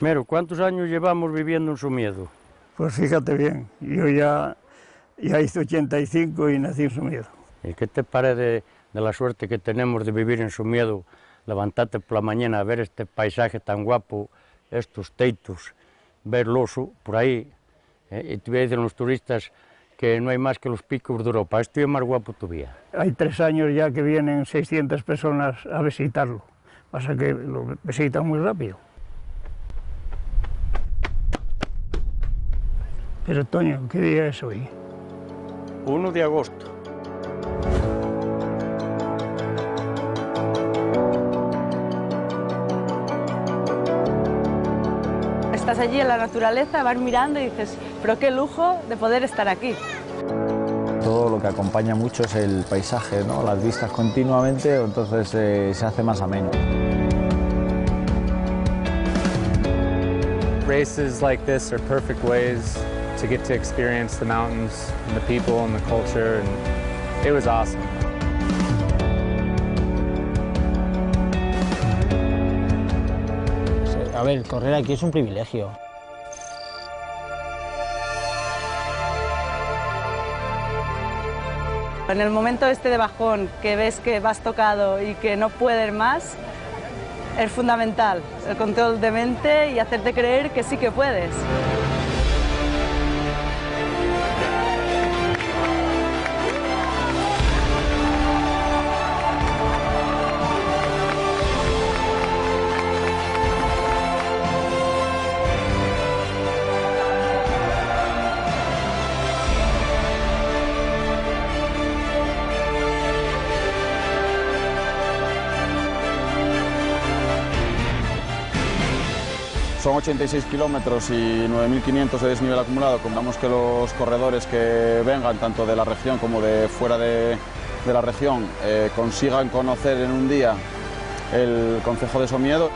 Mero, ¿cuántos años llevamos viviendo en Sumiedo? Pues fíjate bien, yo ya, ya hice 85 y nací en Sumiedo. ¿Y qué te parece de, de la suerte que tenemos de vivir en Sumiedo? Levantarte por la mañana a ver este paisaje tan guapo, estos teitos, ver el oso por ahí. eh, y te dicen los turistas que no hay más que los picos de Europa. Esto es más guapo todavía. Hay tres años ya que vienen 600 personas a visitarlo. Pasa que lo visitan muy rápido. Pero Toño, ¿qué día es hoy? 1 de agosto. Estás allí en la naturaleza, vas mirando y dices, pero qué lujo de poder estar aquí. Todo lo que acompaña mucho es el paisaje, ¿no? las vistas continuamente, entonces eh, se hace más ameno. Races like this are perfect ways to get to experience the mountains and the people and the culture, and it was awesome. A ver, correr aquí es un privilegio. En el momento este de bajón, que ves que vas tocado y que no puedes más, es fundamental el control de mente y hacerte creer que sí que puedes. 86 kilómetros y 9.500 de desnivel acumulado. Contamos que los corredores que vengan, tanto de la región como de fuera de, la región, eh, consigan conocer en un día el concejo de Somiedo.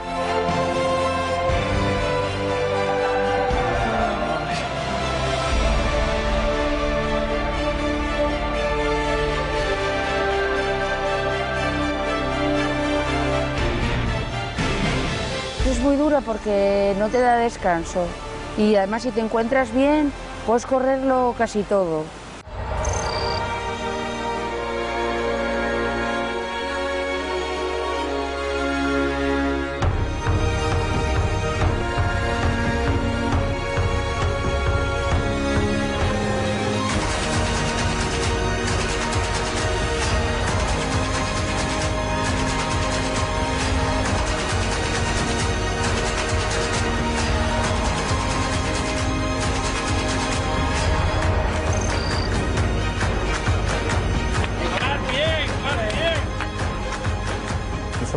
Es muy dura porque no te da descanso y además si te encuentras bien puedes correrlo casi todo.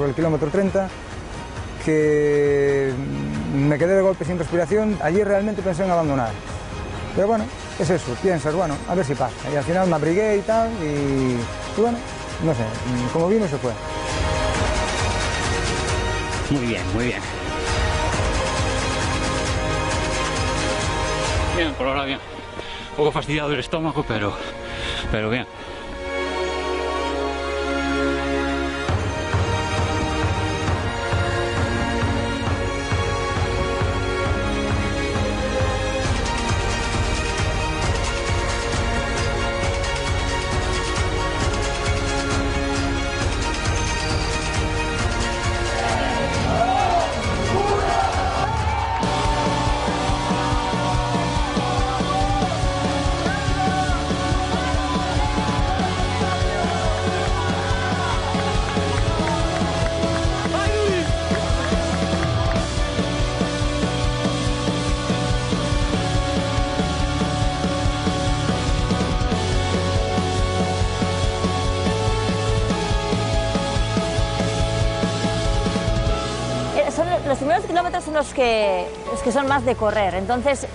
Sobre el kilómetro 30, que me quedé de golpe sin respiración. Allí realmente pensé en abandonar. Pero bueno, es eso, piensas, bueno, a ver si pasa. Y al final me abrigué y tal, y, bueno, no sé, como vino se fue. Muy bien, muy bien. Bien, por ahora bien. Un poco fastidiado el estómago, pero, pero bien. Los primeros kilómetros son los que, son más de correr, entonces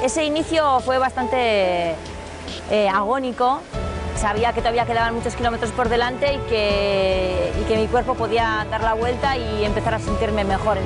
ese inicio fue bastante eh, agónico. Sabía que todavía quedaban muchos kilómetros por delante y que mi cuerpo podía dar la vuelta y empezar a sentirme mejor.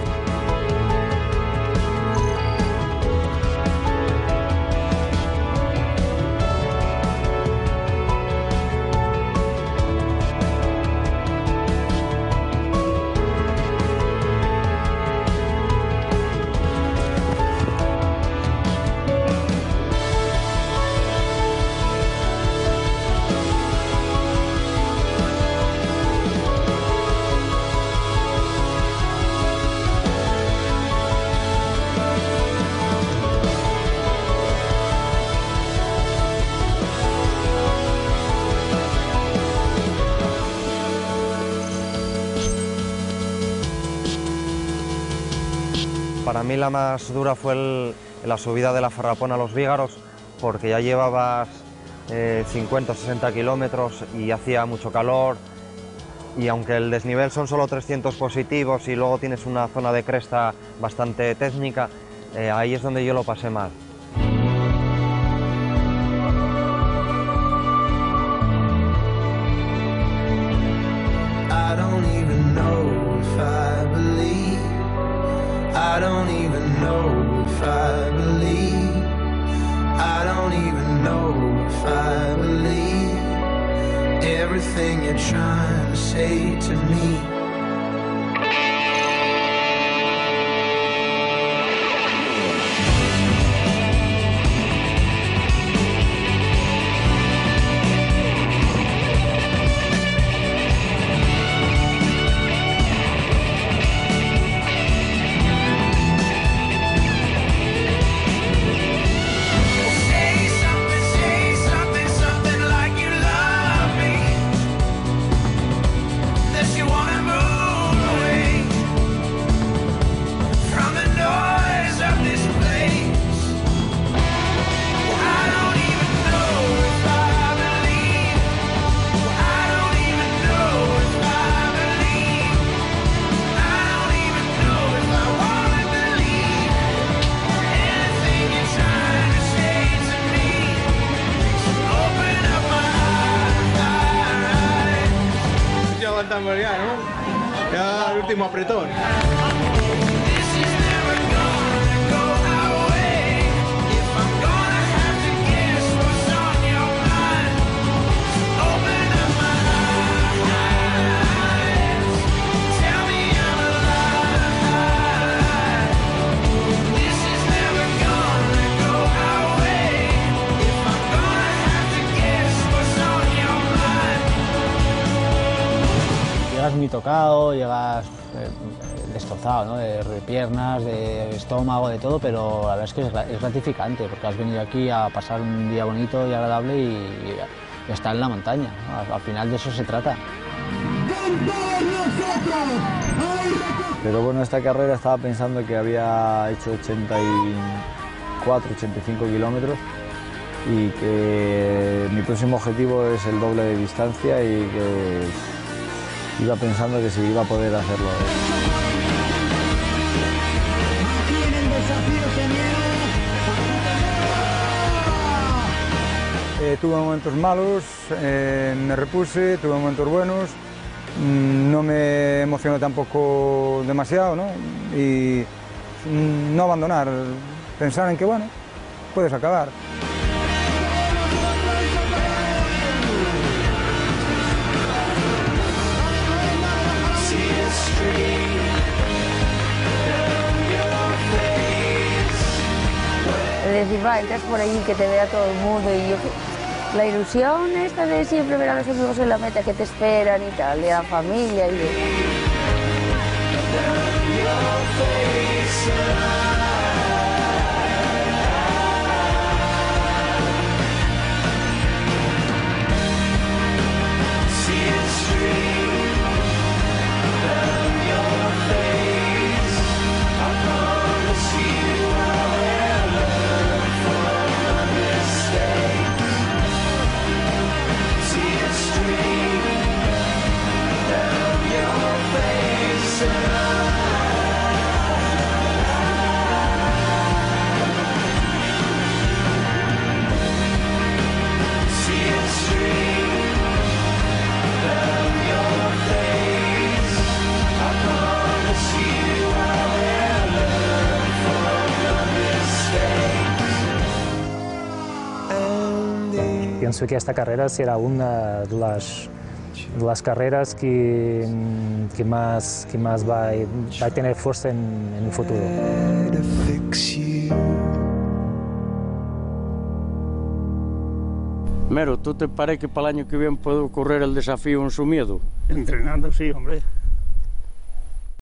Para mí la más dura fue la subida de la Farrapona a los Vígaros, porque ya llevabas eh, 50 o 60 kilómetros y hacía mucho calor. Y aunque el desnivel son solo 300 positivos y luego tienes una zona de cresta bastante técnica, eh, ahí es donde yo lo pasé mal. If I believe. I don't even know if I believe everything you're trying to say to me. Último apretón. Llegas muy tocado, llegas eh, destrozado, ¿no? de, piernas, de estómago, de todo, pero la verdad es que es, gra- es gratificante porque has venido aquí a pasar un día bonito y agradable y, estar en la montaña. al final de eso se trata. Pero bueno, esta carrera estaba pensando que había hecho 84, 85 kilómetros y que mi próximo objetivo es el doble de distancia y que iba pensando que si iba a poder hacerlo. Eh, tuve momentos malos, eh, me repuse, tuve momentos buenos, mm, no me emocioné tampoco demasiado, ¿no? Y mm, no abandonar, pensar en que, bueno, puedes acabar. Va, entras por allí que te vea todo el mundo y yo la ilusión esta de siempre ver a los amigos en la meta que te esperan y tal, de la familia y de... Pienso que esta carrera será una de las, de las carreras que, mm, que más, que más va, a- va a tener fuerza en, en el futuro. Mero, ¿tú te parece que para el año que viene puedo correr el desafío en su miedo? Entrenando, sí, hombre.